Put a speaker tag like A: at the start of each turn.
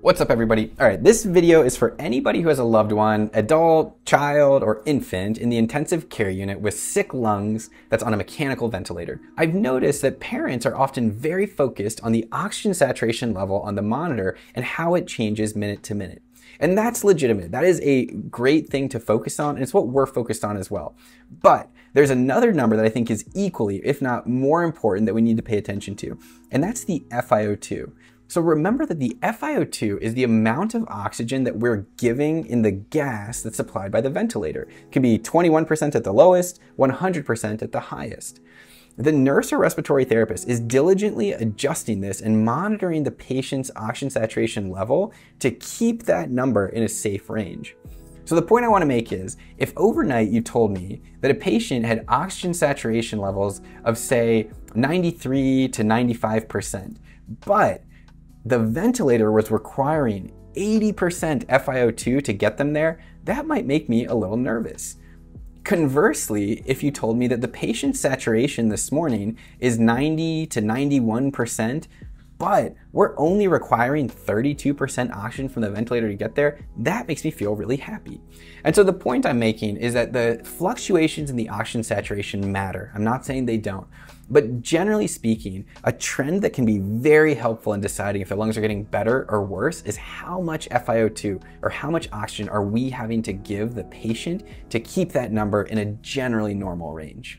A: What's up everybody? Alright, this video is for anybody who has a loved one, adult, child, or infant in the intensive care unit with sick lungs that's on a mechanical ventilator. I've noticed that parents are often very focused on the oxygen saturation level on the monitor and how it changes minute to minute. And that's legitimate. That is a great thing to focus on, and it's what we're focused on as well. But there's another number that I think is equally, if not more important, that we need to pay attention to, and that's the FiO2. So remember that the FiO2 is the amount of oxygen that we're giving in the gas that's supplied by the ventilator. It can be 21% at the lowest, 100% at the highest. The nurse or respiratory therapist is diligently adjusting this and monitoring the patient's oxygen saturation level to keep that number in a safe range. So the point I want to make is, if overnight you told me that a patient had oxygen saturation levels of say 93 to 95%, but the ventilator was requiring 80% FiO2 to get them there, that might make me a little nervous. Conversely, if you told me that the patient's saturation this morning is 90 to 91%, but we're only requiring 32% oxygen from the ventilator to get there, that makes me feel really happy. And so the point I'm making is that the fluctuations in the oxygen saturation matter. I'm not saying they don't. But generally speaking, a trend that can be very helpful in deciding if the lungs are getting better or worse is how much FiO2 or how much oxygen are we having to give the patient to keep that number in a generally normal range.